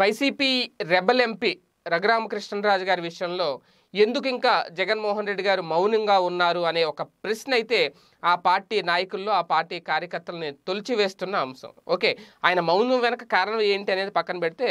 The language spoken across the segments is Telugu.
వైసీపీ రెబల్ ఎంపీ రఘురామకృష్ణరాజు గారి విషయంలో ఎందుకు ఇంకా జగన్మోహన్ రెడ్డి గారు మౌనంగా ఉన్నారు అనే ఒక ప్రశ్న అయితే ఆ పార్టీ నాయకుల్లో ఆ పార్టీ కార్యకర్తలని తొలిచివేస్తున్న అంశం. ఓకే ఆయన మౌనం వెనక కారణం ఏంటి అనేది పక్కన పెడితే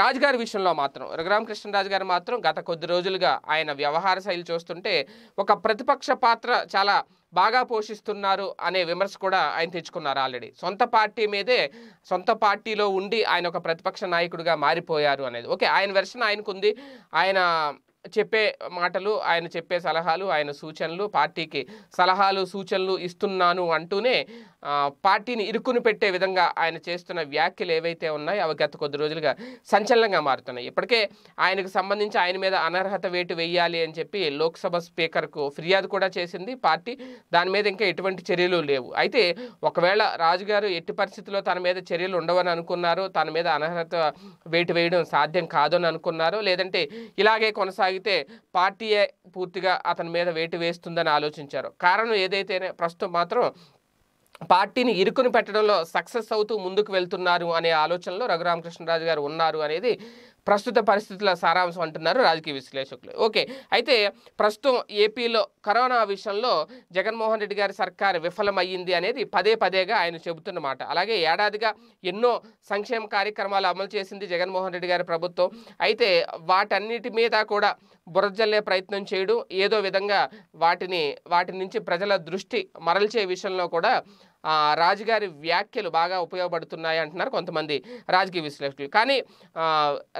రాజుగారి విషయంలో మాత్రం రఘురామకృష్ణరాజు గారు మాత్రం గత కొద్ది రోజులుగా ఆయన వ్యవహార శైలి చూస్తుంటే ఒక ప్రతిపక్ష పాత్ర చాలా బాగా పోషిస్తున్నారు అనే విమర్శ కూడా ఆయన తెచ్చుకున్నారు ఆల్రెడీ. సొంత పార్టీ మీదే సొంత పార్టీలో ఉండి ఆయన ఒక ప్రతిపక్ష నాయకుడిగా మారిపోయారు అనేది. ఓకే ఆయన వెర్షన్ ఆయనకుంది. ఆయన చెప్పే మాటలు ఆయన చెప్పే సలహాలు ఆయన సూచనలు పార్టీకి సలహాలు సూచనలు ఇస్తున్నాను అంటూనే పార్టీని ఇరుకుని పెట్టే విధంగా ఆయన చేస్తున్న వ్యాఖ్యలు ఏవైతే ఉన్నాయో అవి గత కొద్ది రోజులుగా సంచలనంగా మారుతున్నాయి. ఇప్పటికే ఆయనకు సంబంధించి ఆయన మీద అనర్హత వేటు వేయాలి అని చెప్పి లోక్సభ స్పీకర్కు ఫిర్యాదు కూడా చేసింది పార్టీ. దాని మీద ఇంకా ఎటువంటి చర్యలు లేవు. అయితే ఒకవేళ రాజుగారు ఎట్టి పరిస్థితుల్లో తన మీద చర్యలు ఉండవని అనుకున్నారు తన మీద అనర్హత వేటు వేయడం సాధ్యం కాదని అనుకున్నారు లేదంటే ఇలాగే కొనసాగితే పార్టీయే పూర్తిగా అతని మీద వేటు వేస్తుందని ఆలోచించారు. కారణం ఏదైతేనే ప్రస్తుతం మాత్రం పార్టీని ఇరుకుని పెట్టడంలో సక్సెస్ అవుతూ ముందుకు వెళ్తున్నారు అనే ఆలోచనలో రఘురామకృష్ణరాజు గారు ఉన్నారు అనేది ప్రస్తుత పరిస్థితుల సారాంశం అంటున్నారు రాజకీయ విశ్లేషకులు. ఓకే అయితే ప్రస్తుతం ఏపీలో కరోనా విషయంలో జగన్మోహన్ రెడ్డి గారి సర్కారు విఫలమయ్యింది అనేది పదే పదేగా ఆయన చెబుతున్నమాట అలాగే ఏడాదిగా ఎన్నో సంక్షేమ కార్యక్రమాలు అమలు చేసింది జగన్మోహన్ రెడ్డి గారి ప్రభుత్వం. అయితే వాటన్నిటి మీద కూడా బురజల్లే ప్రయత్నం చేయడం ఏదో విధంగా వాటిని వాటి నుంచి ప్రజల దృష్టి మరల్చే విషయంలో కూడా రాజుగారి వ్యాఖ్యలు బాగా ఉపయోగపడుతున్నాయి అంటున్నారు కొంతమంది రాజకీయ విశ్లేషకులు. కానీ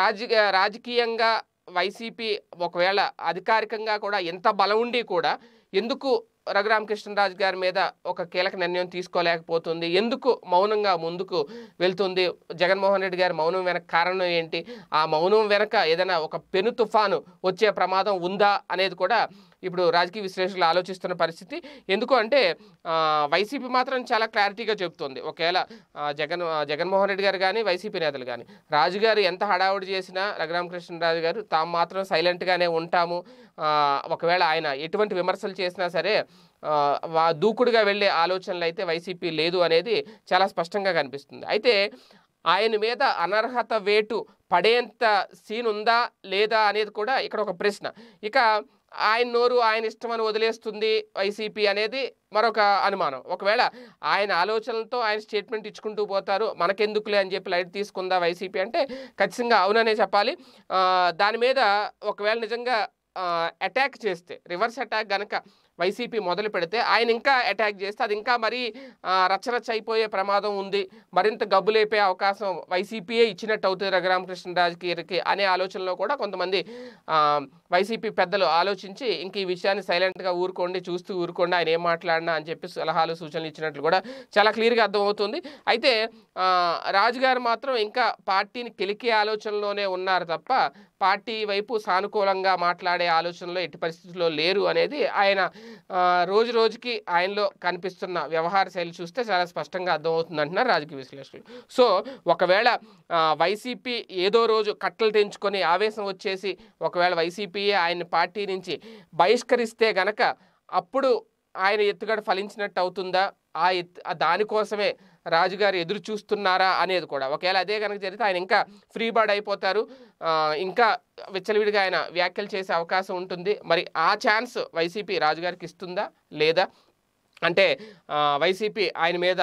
రాజకీయ రాజకీయంగా వైసీపీ ఒకవేళ అధికారికంగా కూడా ఎంత బలం ఉండి కూడా ఎందుకు రఘురామకృష్ణరాజు గారి మీద ఒక కీలక నిర్ణయం తీసుకోలేకపోతుంది? ఎందుకు మౌనంగా ముందుకు వెళ్తుంది? జగన్మోహన్ రెడ్డి గారి మౌనం వెనక కారణం ఏంటి? ఆ మౌనం వెనక ఏదైనా ఒక పెను తుఫాను వచ్చే ప్రమాదం ఉందా అనేది కూడా ఇప్పుడు రాజకీయ విశ్లేషకులు ఆలోచిస్తున్న పరిస్థితి. ఎందుకు అంటే వైసీపీ మాత్రం చాలా క్లారిటీగా చెబుతుంది. ఒకవేళ జగన్ జగన్మోహన్ రెడ్డి గారు కానీ వైసీపీ నేతలు కానీ రాజుగారు ఎంత హడావుడి చేసినా రఘురామకృష్ణరాజు గారు తాము మాత్రం సైలెంట్గానే ఉంటాము. ఒకవేళ ఆయన ఎటువంటి విమర్శలు చేసినా సరే వా- దూకుడుగా వెళ్ళే ఆలోచనలు అయితే వైసీపీ లేదు అనేది చాలా స్పష్టంగా కనిపిస్తుంది. అయితే ఆయన మీద అనర్హత వేటు పడేంత సీన్ ఉందా లేదా అనేది కూడా ఇక్కడ ఒక ప్రశ్న. ఇక ఆయన నోరు ఆయన ఇష్టమని వదిలేస్తుంది వైసీపీ అనేది మరొక అనుమానం. ఒకవేళ ఆయన ఆలోచనలతో ఆయన స్టేట్మెంట్ ఇచ్చుకుంటూ పోతారు మనకెందుకులే అని చెప్పి లైట్ తీసుకుందా వైసీపీ అంటే ఖచ్చితంగా అవుననే చెప్పాలి. దాని మీద ఒకవేళ నిజంగా అటాక్ చేస్తే రివర్స్ అటాక్ కనుక వైసీపీ మొదలు పెడితే ఆయన ఇంకా అటాక్ చేస్తే అది ఇంకా మరీ రచ్చరచ్చ అయిపోయే ప్రమాదం ఉంది. మరింత గబ్బులేపే అవకాశం వైసీపీయే ఇచ్చినట్టు అవుతుంది రఘురామకృష్ణరాజుకి అనే ఆలోచనలో కూడా కొంతమంది వైసీపీ పెద్దలు ఆలోచించి ఇంక ఈ విషయాన్ని సైలెంట్గా ఊరుకోండి చూస్తూ ఊరుకోండి ఆయన ఏం మాట్లాడినా అని చెప్పి సలహాలు సూచనలు ఇచ్చినట్లు కూడా చాలా క్లియర్గా అర్థమవుతుంది. అయితే రాజుగారు మాత్రం ఇంకా పార్టీని కెలికే ఆలోచనలోనే ఉన్నారు తప్ప పార్టీ వైపు సానుకూలంగా మాట్లాడే ఆలోచనలో ఎట్టి పరిస్థితుల్లో లేరు అనేది ఆయన రోజు రోజుకి ఆయనలో కనిపిస్తున్న వ్యవహార శైలి చూస్తే చాలా స్పష్టంగా అర్థమవుతుంది అంటున్నారు రాజకీయ విశ్లేషకులు. సో ఒకవేళ వైసీపీ ఏదో రోజు కట్టలు తెంచుకొని ఆవేశం వచ్చేసి ఒకవేళ వైసీపీయే ఆయన పార్టీ నుంచి బహిష్కరిస్తే గనక అప్పుడు ఆయన ఎత్తుగడ ఫలించినట్టు అవుతుందా ఆ ఎత్ దానికోసమే రాజుగారు ఎదురు చూస్తున్నారా అనేది కూడా. ఒకవేళ అదే కనుక జరిగితే ఆయన ఇంకా ఫ్రీ బర్డ్ అయిపోతారు. ఇంకా విచ్చలవిడిగా ఆయన వ్యాఖ్యలు చేసే అవకాశం ఉంటుంది. మరి ఆ ఛాన్స్ వైసీపీ రాజుగారికి ఇస్తుందా? లేదా? అంటే వైసీపీ ఆయన మీద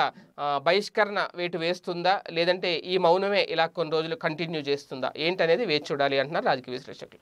బహిష్కరణ వేటు వేస్తుందా? లేదంటే ఈ మౌనమే ఇలా కొన్ని రోజులు కంటిన్యూ చేస్తుందా? ఏంటనేది వేచి చూడాలి అంటున్నారు రాజకీయ విశ్లేషకులు.